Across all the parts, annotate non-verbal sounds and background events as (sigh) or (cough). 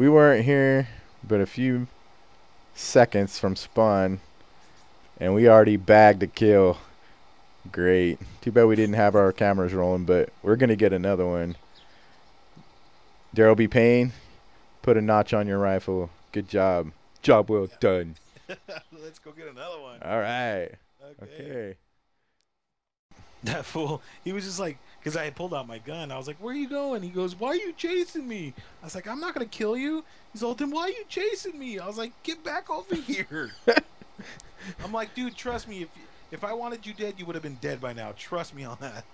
We weren't here but a few seconds from spawn, and we already bagged a kill. Great. Too bad we didn't have our cameras rolling, but we're going to get another one. Daryl B. Payne, put a notch on your rifle. Good job. Job well done. (laughs) Let's go get another one. All right. Okay. Okay. That fool, he was just like, because I had pulled out my gun. I was like, "Where are you going?" He goes, "Why are you chasing me?" I was like, "I'm not gonna kill you." He's all, "Then why are you chasing me?" I was like, "Get back over here." (laughs) I'm like, "Dude, trust me. If if I wanted you dead, you would have been dead by now. Trust me on that."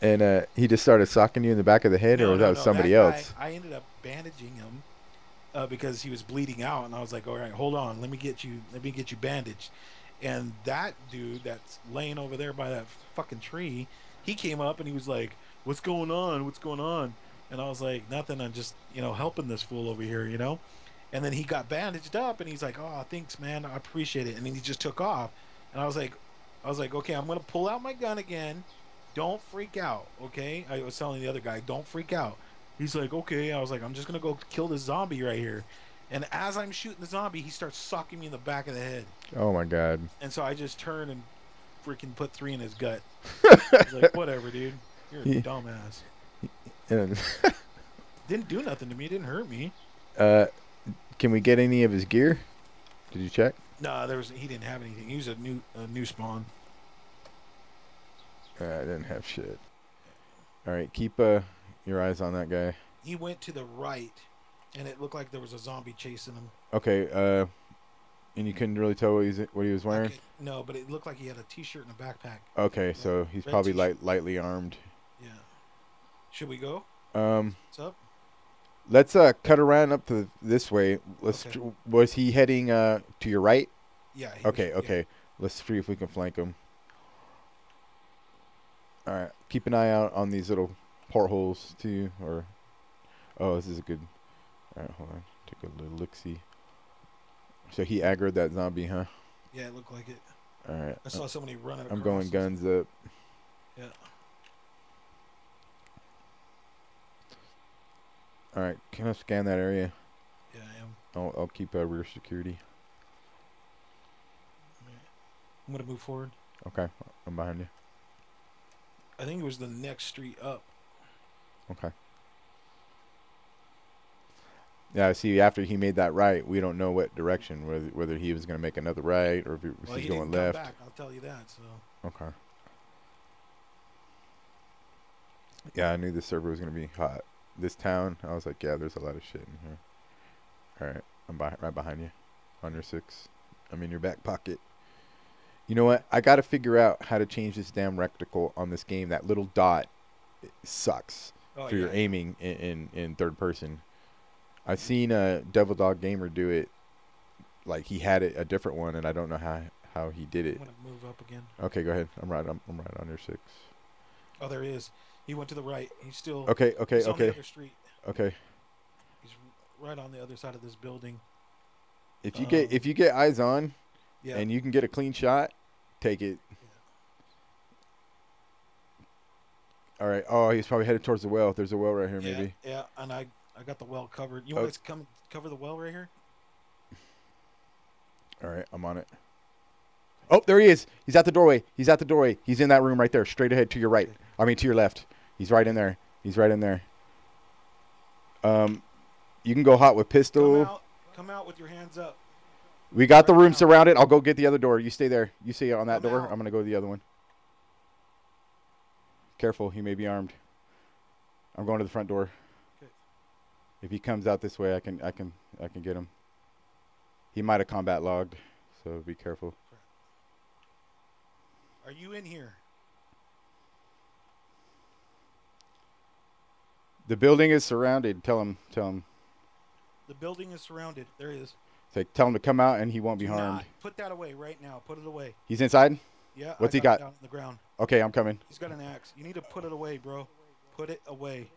And uh, he just started socking you in the back of the head, or was no, that no, somebody that guy, else? I ended up bandaging him uh, because he was bleeding out, and I was like, "All right, hold on, let me get you, let me get you bandaged." And that dude that's laying over there by that fucking tree, he came up and he was like, "What's going on? What's going on?" And I was like, "Nothing. I'm just, you know, helping this fool over here, you know." And then he got bandaged up, and he's like, "Oh, thanks, man. I appreciate it." And then he just took off, and I was like, "I was like, okay, I'm gonna pull out my gun again." Don't freak out, okay? I was telling the other guy, don't freak out. He's like, okay. I was like, I'm just gonna go kill this zombie right here. And as I'm shooting the zombie, he starts socking me in the back of the head. Oh my god. And so I just turn and freaking put three in his gut. Was like, (laughs) whatever, dude. You're a Yeah. dumbass. And, (laughs) Didn't do nothing to me. Didn't hurt me. uh, can we get any of his gear? Did you check? Nah, there was. He didn't have anything. He was a new, a new spawn. Uh, I didn't have shit. All right, keep uh, your eyes on that guy. He went to the right, and it looked like there was a zombie chasing him. Okay, uh, and you couldn't really tell what, he's, what he was wearing. no, but it looked like he had a T-shirt and a backpack. Okay, so he's Red probably light, lightly armed. Yeah. Should we go? Um, What's up? let's uh cut around up to this way. Let's. Okay. Was he heading uh to your right? Yeah. he was- Okay, yeah. okay. Let's see if we can flank him. All right, keep an eye out on these little portholes too. Or, oh, this is a good. All right, hold on. Take a little look see. So he aggroed that zombie, huh? Yeah, it looked like it. All right. I saw somebody running. I'm going guns up. Yeah. All right, can I scan that area? Yeah, I am. I'll, I'll keep uh, rear security. I'm gonna move forward. Okay, I'm behind you. I think it was the next street up. Okay. Yeah, see, after he made that right, we don't know what direction, whether whether he was going to make another right or if he was Well, he going left. back. I'll tell you that. So Okay. Yeah, I knew the server was going to be hot. This town, I was like, yeah, there's a lot of shit in here. All right, I'm by, right behind you, on your six. I'm in your back pocket. You know what? I got to figure out how to change this damn reticle on this game. That little dot sucks oh, for your aiming in, in, in third person. I've seen a Devil Dog Gamer do it. Like he had it a different one, and I don't know how how he did I'm it. gonna move up again. Okay, go ahead. I'm right. I'm, I'm right on your six. Oh, there he is. He went to the right. He's still. Okay, okay, he's okay, other street. okay. He's right on the other side of this building. If you get Um, if you get eyes on Yeah. and you can get a clean shot, take it. All right. Oh, he's probably headed towards the well. There's a well right here, yeah, maybe. Yeah, and I I got the well covered. You Oh. want us to come cover the well right here? All right, I'm on it. Oh, there he is. He's at the doorway. He's at the doorway. He's in that room right there, straight ahead to your right. I mean, to your left. He's right in there. He's right in there. Um, you can go hot with pistol. Come out. Come out with your hands up. We got the right room now. surrounded. I'll go get the other door. You stay there. You stay on that Come door. out. I'm gonna go to the other one. Careful, he may be armed. I'm going to the front door. If he comes out this way, I can I can I can get him. He might have combat logged, so be careful. Are you in here? The building is surrounded. Tell him tell him The building is surrounded. There he is. say tell him to come out and he won't be harmed. not put that away right now. Put it away. He's inside. Yeah. What's I he got? Down on the ground. Okay, I'm coming. He's got an axe. You need to put it away, bro. Put it away.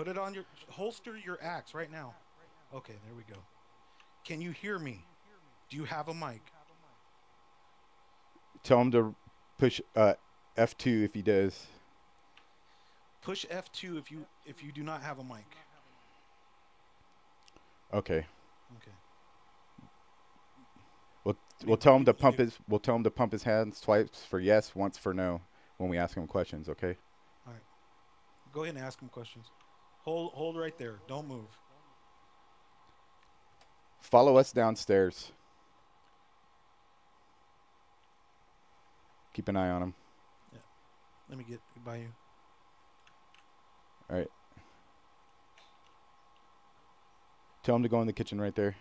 Put it on your holster your axe right now. Okay, there we go. Can you hear me? Do you have a mic? Tell him to push uh, F2 if he does. Push F2 if you if you do not have a mic. Okay. Okay. We'll we'll tell him to pump his we'll tell him to pump his hands twice for yes, once for no when we ask him questions. Okay. All right. Go ahead and ask him questions. Hold hold right there. Don't move. Follow us downstairs. Keep an eye on him. Yeah. Let me get by you. All right. Tell him to go in the kitchen right there.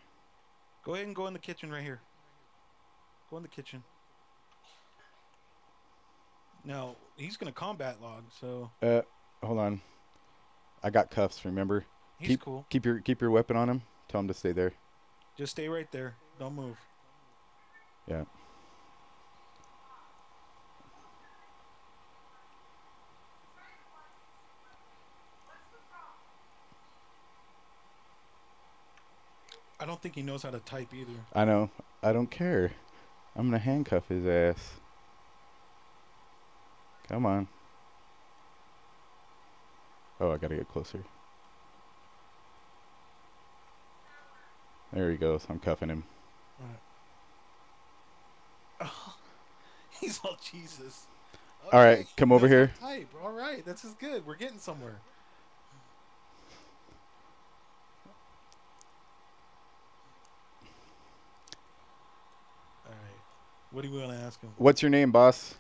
Go ahead and go in the kitchen right here. Go in the kitchen. Now he's gonna combat log, so Uh, hold on. I got cuffs. Remember. he's keep cool. keep your keep your weapon on him. Tell him to stay there. Just stay right there. Don't move. Yeah. I don't think he knows how to type either. I know. I don't care. I'm gonna handcuff his ass. Come on. Oh, I gotta get closer. There he goes. I'm cuffing him. Oh, (laughs) He's all Jesus. All right, come over here. Type. All right, this is good. We're getting somewhere. All right. What do you want to ask him? What's your name, boss?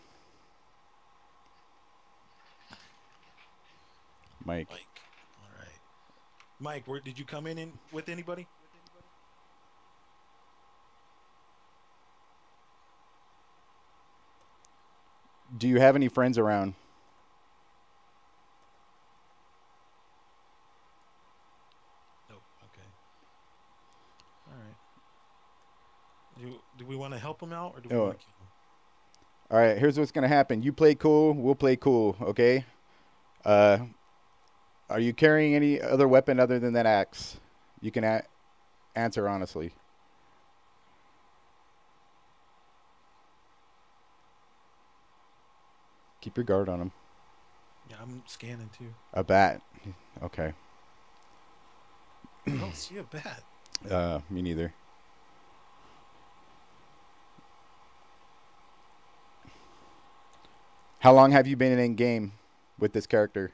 Mike. Mike. All right. Mike, where did you come in, in with anybody? Do you have any friends around? Nope. Okay. All right. Do do we want to help him out or do we Oh, want to kill him? All right, here's what's gonna happen. You play cool, we'll play cool, okay? Uh, are you carrying any other weapon other than that axe? You can a- answer honestly. Keep your guard on him. Yeah, I'm scanning too. A bat. Okay. I don't see a bat. (clears throat) Uh, me neither. How long have you been in game with this character?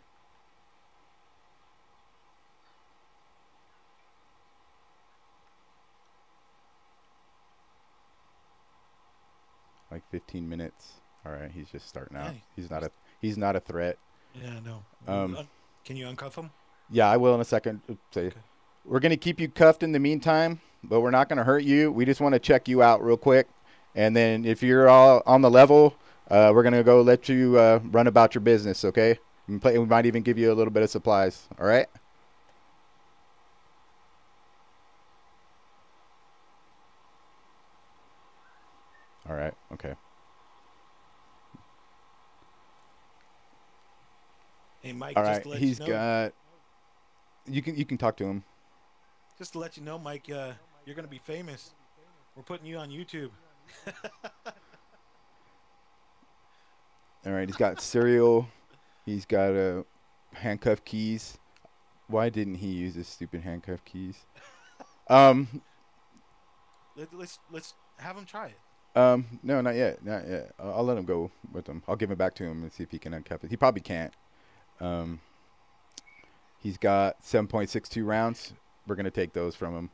15 minutes. All right, he's just starting out. Hey. He's not a he's not a threat. Yeah, no. Um, Can you uncuff him? Yeah, I will in a second. Oops. Okay. We're going to keep you cuffed in the meantime, but we're not going to hurt you. We just want to check you out real quick. And then if you're all on the level, uh, we're going to go let you uh, run about your business, okay? Play, we might even give you a little bit of supplies, all right? All right, okay. Hey, Mike. All just to let he's you know, got. You can you can talk to him. Just to let you know, Mike. Uh, you're gonna be famous. We're putting you on YouTube. (laughs) All right, he's got cereal. He's got uh, handcuff keys. Why didn't he use his stupid handcuff keys? (laughs) Um, Let, let's let's have him try it. um, no, not yet, not yet. I'll, I'll let him go with him. I'll give it back to him and see if he can uncuff it. He probably can't. Um, he's got 7.62 rounds. We're gonna take those from him.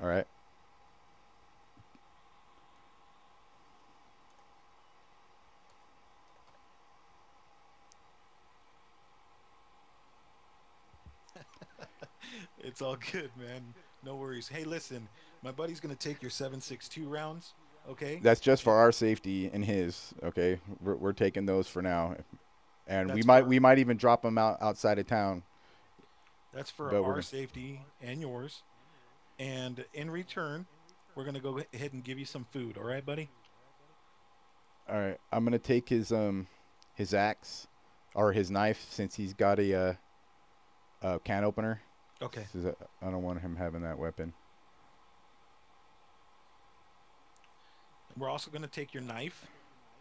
All right. (laughs) It's all good, man. No worries. Hey, listen, my buddy's gonna take your seven six two rounds. Okay. That's just for our safety and his. Okay, we're, we're taking those for now, and we might we might even drop them out outside of town. That's for But our gonna- safety and yours. And in return, we're gonna go ahead and give you some food. All right, buddy. All right, I'm gonna take his um his axe or his knife since he's got a uh, a can opener. Okay. I I don't want him having that weapon. We're also gonna take your knife.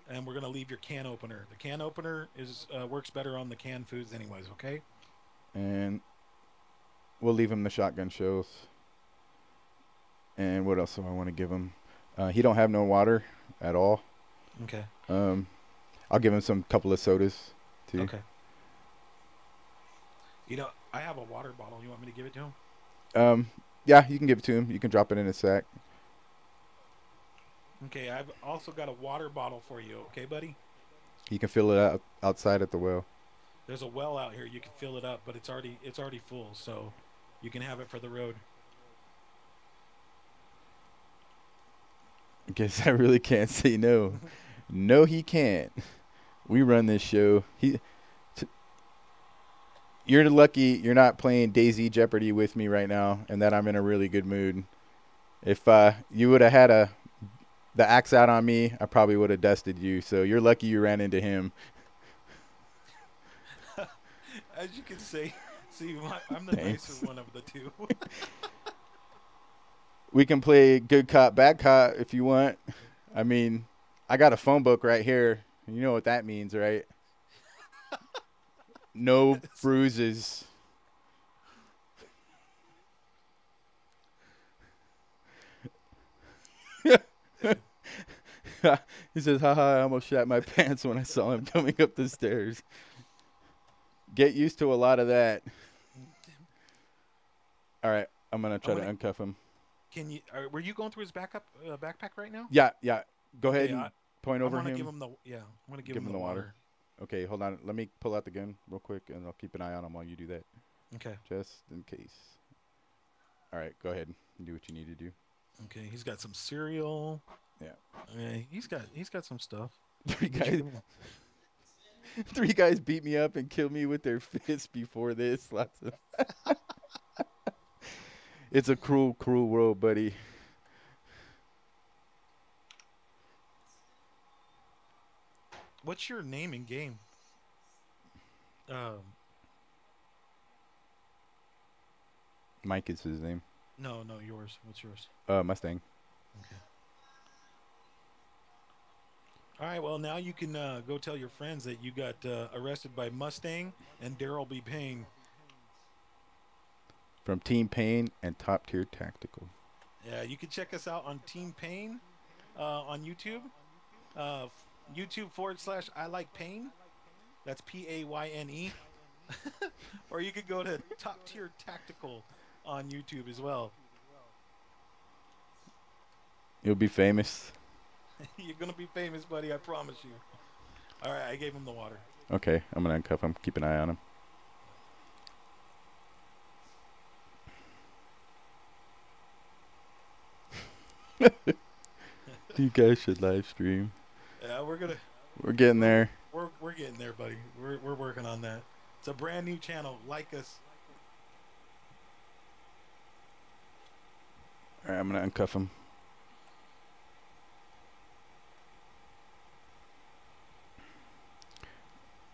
And we're gonna leave your can opener. The can opener is uh, works better on the canned foods, anyways. Okay. And we'll leave him the shotgun shells. And what else do I want to give him? Uh, he don't have no water at all. Okay. Um, I'll give him some couple of sodas too. Okay. You know, I have a water bottle. You want me to give it to him? Um, yeah, you can give it to him. You can drop it in a sack. Okay. I've also got a water bottle for you. Okay, buddy. You can fill it up outside at the well. There's a well out here. You can fill it up, but it's already it's already full, so you can have it for the road. I guess I really can't say no. no, he can't. We run this show. He, t- you're lucky you're not playing DayZ Jeopardy with me right now, and that I'm in a really good mood. If uh, you would have had a the axe out on me, I probably would have dusted you. So you're lucky you ran into him. (laughs) As you can see, (laughs) see, I'm the Thanks. nicer one of the two. (laughs) We can play good cop, bad cop if you want. I mean, I got a phone book right here. You know what that means, right? No bruises. (laughs) he says, haha, I almost shat my (laughs) pants when I saw him coming up the stairs. Get used to a lot of that. All right, I'm going to try to uncuff him. Can you? Are, were you going through his backup uh, backpack right now? Yeah, yeah. Go ahead Okay, and I- point I'm over him. give him the yeah. I'm gonna give, Give him, him the the water. water. Okay, hold on. Let me pull out the gun real quick, and I'll keep an eye on him while you do that, Okay. just in case. All right, go ahead and do what you need to do. Okay. He's got some cereal. Yeah. He's got he's got some stuff. (laughs) Three guys, (laughs) three guys beat me up and killed me with their (laughs) fists before this. Lots of. it's a cruel, cruel world, buddy. What's your name in game? Um. Mike is his name. No, no, yours. What's yours? Uh, Mustang. Okay. All right. Well, now you can uh, go tell your friends that you got uh, arrested by Mustang and Daryl B. Payne. From Team Pain and Top Tier Tactical. Yeah, you can check us out on Team Pain uh, on YouTube. Uh, YouTube forward slash I like pain. That's P A Y N E. (laughs) or you could go to Top Tier Tactical on YouTube as well. You'll be famous. (laughs) You're gonna be famous, buddy. I promise you. All right, I gave him the water. Okay, I'm gonna uncuff him. Keep an eye on him. (laughs) you guys should live stream. Yeah, we're gonna We're getting there. we're we're getting there, buddy. We're we're working on that. It's a brand new channel. Like us. All right, I'm gonna uncuff him.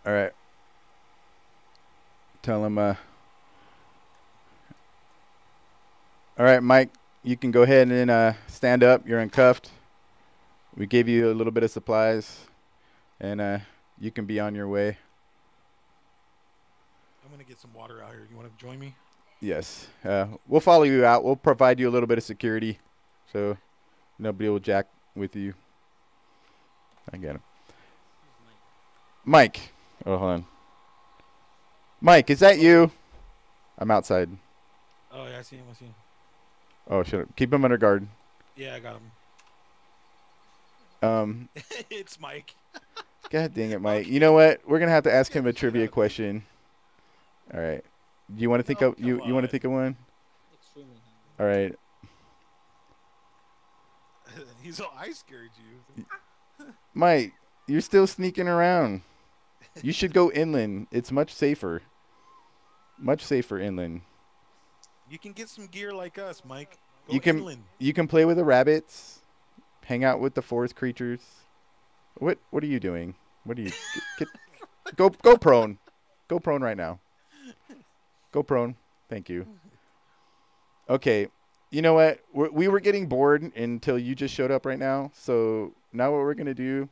All right. Tell him. Uh. All right, Mike. You can go ahead and uh, stand up. You're uncuffed. We gave you a little bit of supplies, and uh, you can be on your way. I'm gonna get some water out here. You want to join me? Yes. Uh, we'll follow you out. We'll provide you a little bit of security, so nobody will jack with you. I get him. Mike. Oh, hold on. Mike, is that you? I'm outside. Oh yeah, I see him. I see him. Oh, shut up. Keep him under guard. Yeah, I got him. Um, (laughs) it's Mike. (laughs) God dang it, Mike. You know what? We're gonna have to ask him a (laughs) trivia question. All right. Do you want to think Oh, of you? come You want to think of one? Extremely hungry. All right. He's all I scared you. Mike, you're still sneaking around. You should go inland. It's much safer. Much safer inland. You can get some gear like us, Mike. Go You can- inland. You can play with the rabbits, hang out with the forest creatures. What What are you doing? What are you? Get, get- (laughs) go Go prone. Go prone right now. Go prone. Thank you. Okay. You know what? We're, we were getting bored until you just showed up right now. So now what we're gonna do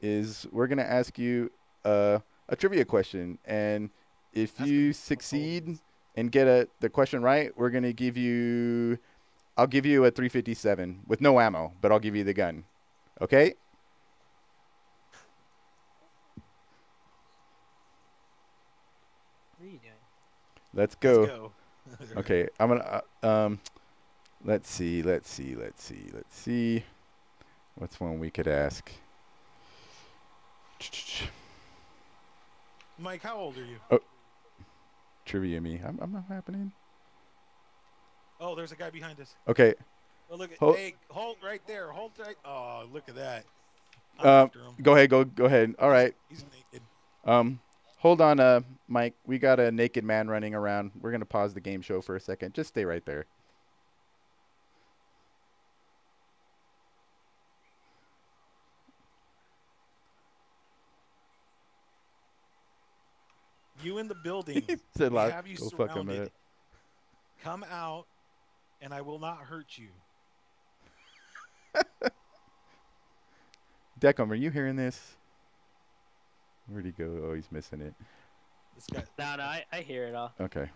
is we're gonna ask you uh, a trivia question, and if Ask you me. succeed and get a, the question right, we're gonna give you. I'll give you a 357 with no ammo, but I'll give you the gun. Okay? What are you doing? Let's go. Let's go. (laughs) (laughs) Okay, I'm gonna. Uh, um, let's see. Let's see. Let's see. Let's see. What's one we could ask? Mike, how old are you? Oh, Trivia me. I'm, I'm not happening. Oh, there's a guy behind us. Okay. Oh, look at Hold- hey, hold right there. Hold right. Oh, look at that. I'm Um. Go ahead. Go. Go ahead. All right. He's naked. Um, hold on, uh, Mike. We got a naked man running around. We're gonna pause the game show for a second. Just stay right there. You in the (laughs) building. Said We have you Go fuck a surrounded. minute. Come out, and I will not hurt you. (laughs) Declan, are you hearing this? Where'd he go? Oh, he's missing it. This guy. No, no, I, I hear it all. Okay.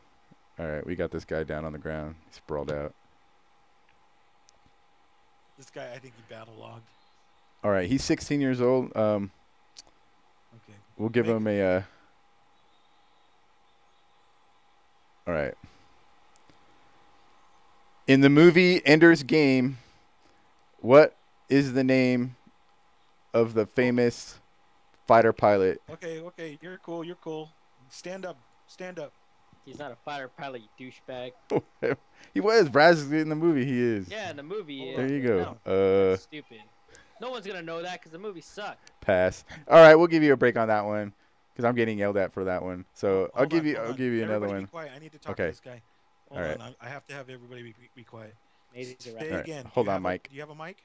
All right. We got this guy down on the ground. He's sprawled out. This guy. I think he battle logged. All right. He's 16 years old. Um, Okay. we'll give Make- him a. Uh, all right. In the movie Ender's Game, what is the name of the famous fighter pilot? Okay. Okay. You're cool. You're cool. Stand up. Stand up. He's not a fighter pilot, you douchebag. (laughs) he was Braz in the movie. He is. Yeah, in the movie. Hold yeah. There you No, go. Uh, stupid. No one's gonna know that because the movie sucked. pass. All right, we'll give you a break on that one because I'm getting yelled at for that one. So Hold I'll give on, you. hold I'll on. give you another Everybody one. Be quiet. I need to talk Okay. to this guy. Hold All right. on. I, I have to have everybody be, be quiet. Maybe he's a Say rat. Again. Do hold on, have a- Mike. do you have a mic?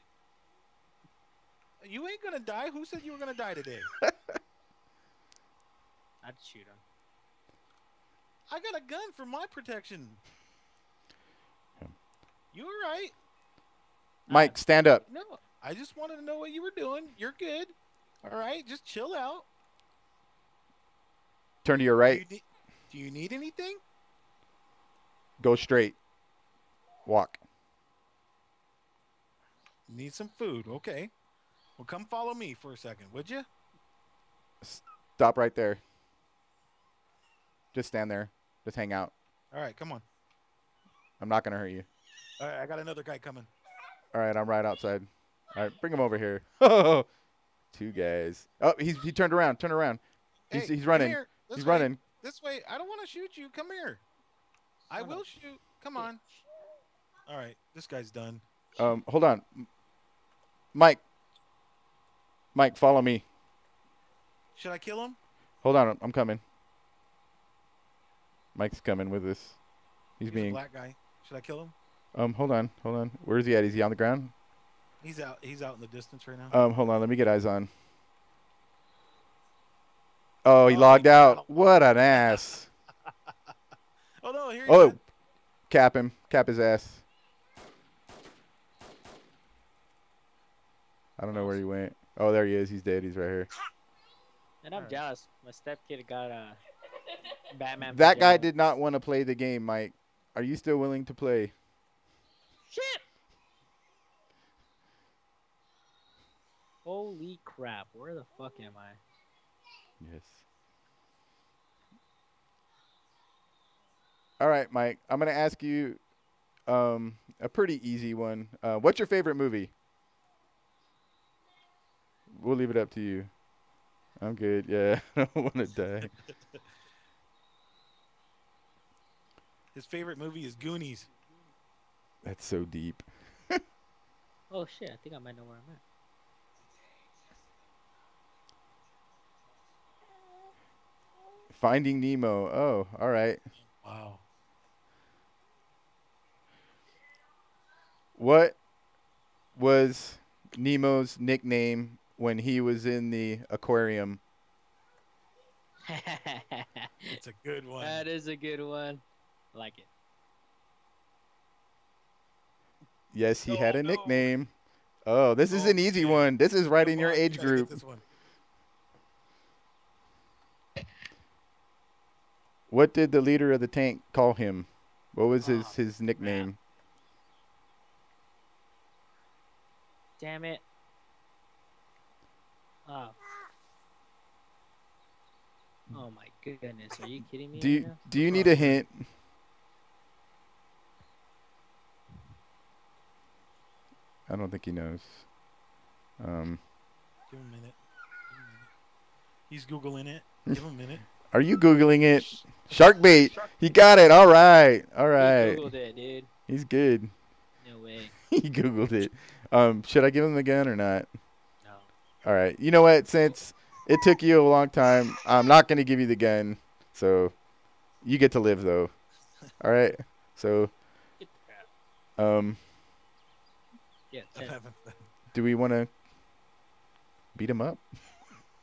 You ain't gonna die. Who said you were gonna die today? (laughs) I'd shoot him. I got a gun for my protection. Yeah. You all right? Mike, stand up. No, I just wanted to know what you were doing. You're good. All right, just chill out. Turn to your Do right. you, do you need anything? Go straight. Walk. Need some food. Okay. Well, come follow me for a second, would you? Stop right there. Just stand there. Just hang out. All right, come on. I'm not gonna hurt you. All right, I got another guy coming. All right, I'm right outside. All right, bring him over here. Oh, (laughs) two guys. Oh, he's he turned around. Turn around. He's Hey, he's running. Here. This He's way. running. This way. I don't want to shoot you. Come here. I Shut will up. shoot. Come on. All right, this guy's done. Um, hold on. Mike. Mike, follow me. Should I kill him? Hold on, I'm coming. Mike's coming with us. He's, He's a being. black guy. Should I kill him? Um, hold on, hold on. Where is he at? Is he on the ground? He's out. He's out in the distance right now. Um, hold on. Let me get eyes on. Oh, he Oh, logged he out. got- What an ass. (laughs) oh no! Here. Oh, He cap him. Cap his ass. I don't know where he went. Oh, there he is. He's dead. He's right here. (laughs) And I'm Alright. jealous. My stepkid got a Batman. That guy did not want to play the game, Mike. Are you still willing to play? Shit! Holy crap! Where the fuck am I? Yes. All right, Mike. I'm gonna ask you um, a pretty easy one. Uh, what's your favorite movie? We'll leave it up to you. I'm good. Yeah, (laughs) I don't want to die. (laughs) His favorite movie is Goonies. That's so deep. (laughs) Oh shit! I think I might know where I'm at. Finding Nemo. Oh, all right. Wow. What was Nemo's nickname when he was in the aquarium? (laughs) It's a good one. that is a good one. I like it. Yes, he No, had a no. nickname. Oh, this is an easy man. one. This is right in your age group. this one. What did the leader of the tank call him? What was his Oh, his nickname? Damn it. Oh. Oh my goodness, are you kidding me? Do you now? do you need a hint? I don't think he knows. Um, Give him a minute. Give him a minute. He's googling it. Give him a minute. Are you googling it? Shark bait. He got it. All right. All right. You right. Googled it, dude. He's good. No way. (laughs) he googled it. Um, should I give him the gun or not? No. All right. You know what? Since it took you a long time, I'm not going to give you the gun. So you get to live though. (laughs) All right. So Get the crap. um, Yeah, (laughs) I'm 10. having- do we want to beat him up?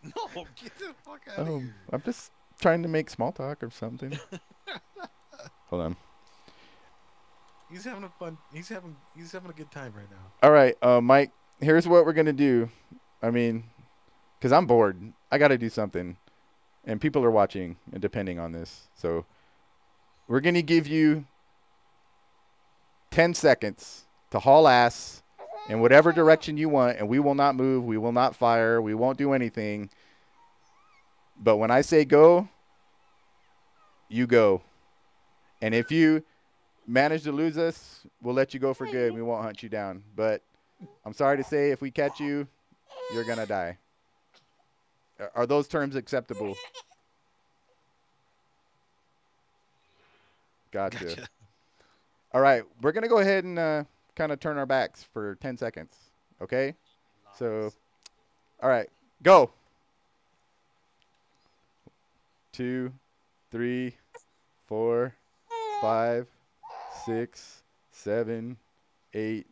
no, get the fuck out of Oh, here. I'm just trying to make small talk or something. (laughs) Hold on. He's having a fun. He's having. He's having a good time right now. All right, uh, Mike. Here's what we're gonna do. I mean, cause I'm bored. I got to do something, and people are watching and depending on this. So, we're gonna give you ten seconds to haul ass in whatever direction you want, and we will not move. We will not fire. We won't do anything. But when I say go, you go. And if you manage to lose us, we'll let you go for good. We won't hunt you down. But I'm sorry to say, if we catch you, you're gonna die. Are- those terms acceptable? Gotcha. Gotcha. All right, we're gonna go ahead and uh, kind of turn our backs for 10 seconds. Okay. So, all right, go. Two, three, four, five, six, seven, eight,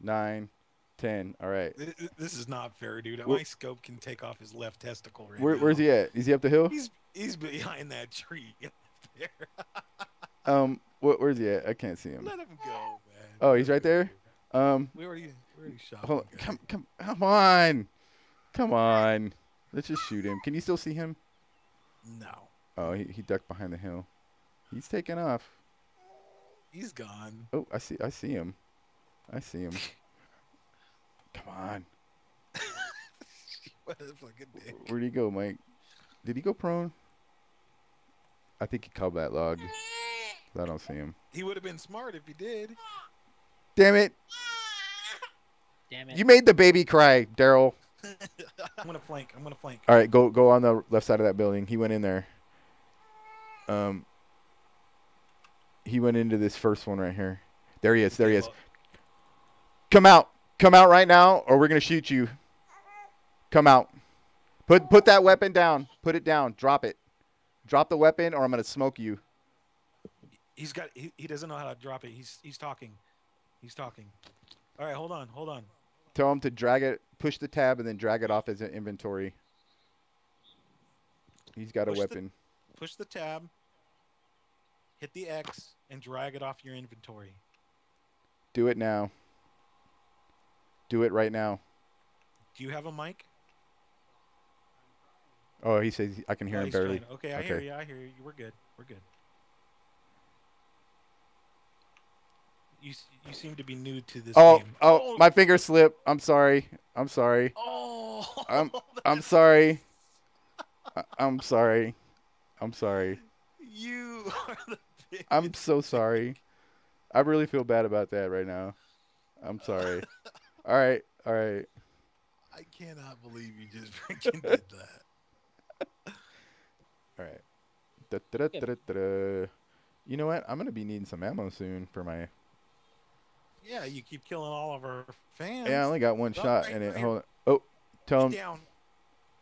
nine, ten. All right. Th- th- This is not fair, dude. Where- My scope can take off his left testicle right Where, now. where's he at? Is he up the hill? He's he's behind that tree. (laughs) there. Um, wh- where's he at? I can't see him. Let him go, man. Oh, he's right there? Um, We already we already shot. hold on. Come, come, come on, come on. Let's just shoot him. Can you still see him? No, Oh, he, he ducked behind the hill. He's taking off. he's gone. Oh, I see. I see him. I see him. (laughs) Come on. (laughs) what a fucking dick. Where'd he go, Mike? Did he go prone? I think he called that log. I don't see him. He would have been smart if he did. Damn it! Damn it. You made the baby cry, Daryl. (laughs) I'm gonna flank. I'm gonna flank. All right, go go on the left side of that building. He went in there. Um. He went into this first one right here. There he is. There he is. Come out. Come out right now, or we're gonna shoot you. Come out. Put put that weapon down. Put it down. Drop it. Drop the weapon, or I'm gonna smoke you. He's got. He, he doesn't know how to drop it. He's he's talking. He's talking. All right, hold on, hold on. Tell him to drag it, push the tab, and then drag it off as an inventory. He's got a Push the- weapon. Push the tab. Hit the X and drag it off your inventory. Do it now. Do it right now. Do you have a mic? Oh, he says I can hear Oh, him barely. trying- Okay, I hear you. I hear you. We're good. We're good. You you seem to be new to this Oh, game. Oh, oh, my finger slipped. I'm sorry. I'm sorry. Oh, I'm- (laughs) I'm sorry. I- I'm sorry. I'm sorry. you are the biggest. I'm so sorry. I really feel bad about that right now. I'm sorry. (laughs) All right. All right. I cannot believe you just (laughs) freaking did that. All right. Da, da, da, da, da, da. You know what? I'm going to be needing some ammo soon for my. Yeah, you keep killing all of our fans. Yeah, I only got one Oh, shot right, in it. Hold on. Oh, tell Get him. down.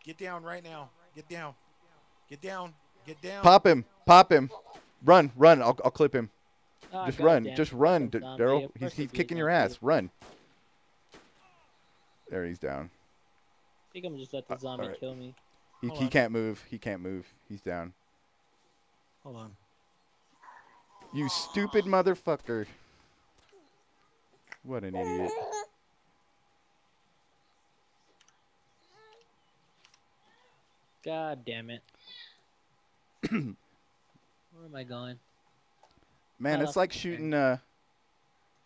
Get down right now. Get down. Get down. Get down. Pop him. Pop him. Run. Run. I'll, I'll clip him. Ah, Just run. goddamn Just run, D- zombie. Daryl. Of He's, he's it'd be a kicking your ass. Run. There, he's down. I think I'm just let the Uh, zombie alright. kill me. He, Hold he on. can't move. He can't move. He's down. Hold on. You stupid motherfucker. What an idiot. God damn it. (clears throat) Where am I going? Man, Not it's like shooting uh,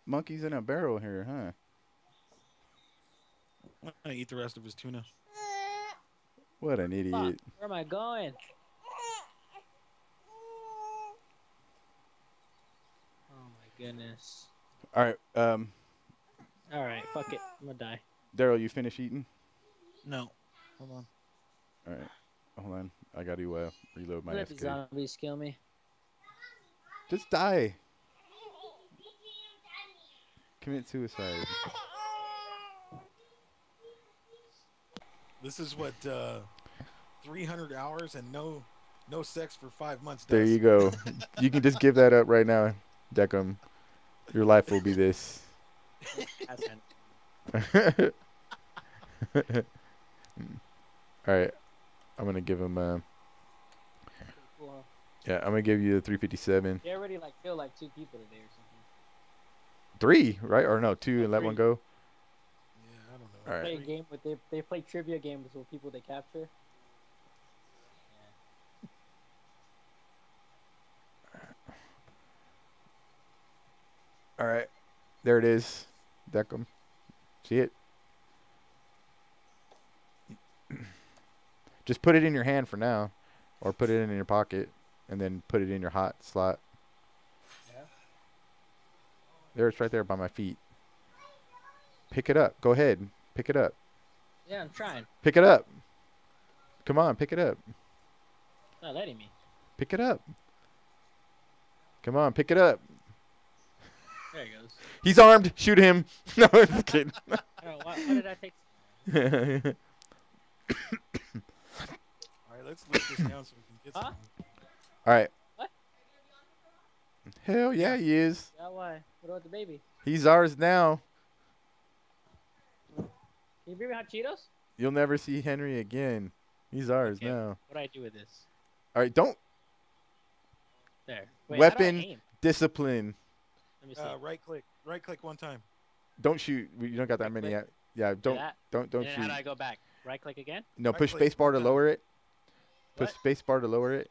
monkeys in a barrel here, huh? I'm gonna eat the rest of his tuna. What an Fuck, idiot. where am I going? Oh my goodness. All right, um, All right, fuck it. I'm gonna die. Daryl, you finish eating? No. Hold on. All right, hold on. I got to uh, reload my Let the SK. zombies kill me. Just die. Commit suicide. This is what uh, 300 hours and no no sex for five months. There you go. (laughs) you can just give that up right now, Deckham. Your life will be this. (laughs) That's it. (laughs) All right, I'm gonna give him. Uh, cool, huh? yeah, I'm gonna give you the 357. They already like killed like two people today or something. Three, right? Or no, two, and let one go. Yeah, I don't know. All right. Play a game with they they play trivia games with people they capture. All right, there it is, Deckham. See it? Just put it in your hand for now, or put it in your pocket, and then put it in your hot slot. Yeah. There, it's right there by my feet. Pick it up. Go ahead. Pick it up. Yeah, I'm trying. Pick it up. Come on, pick it up. Not letting me. Pick it up. Come on, pick it up. There he goes. He's armed. Shoot him. (laughs) No, I'm just kidding. I don't know, why, why did I take? All right, let's lift this down so we can get Huh? some. All right. What? Hell yeah, he is. Yeah, why? What about the baby? He's ours now. Can you bring me hot Cheetos? You'll never see Henry again. He's ours Okay. now. What do I do with this? All right, don't There. Wait, how do Weapon. discipline. Let me see. Uh, right click. Right click one time. Don't shoot. We- You don't got that Right many. click. Yet. Yeah, Do don't that. don't don't and then how do I go back? Right click again? No, Right push click space bar to lower it. Push What? space bar to lower it.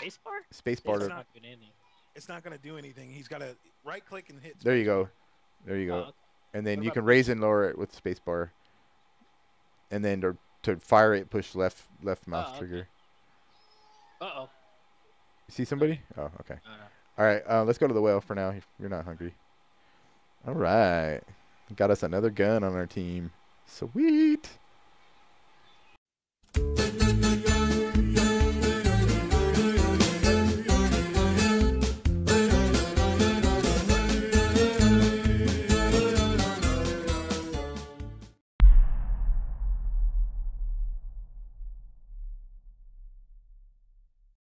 Spacebar? Space bar It's to. not- not doing anything. It's not gonna do anything. He's got to right click and hit. There you go. There you Oh, go. okay. And then What you can raise and lower it with space bar. And then to, to fire it, push left left mouse Oh, okay. trigger. Uh-oh. See somebody? Oh, okay. Uh, All right, uh, let's go to the well for now. You're not hungry. All right, got us another gun on our team. Sweet.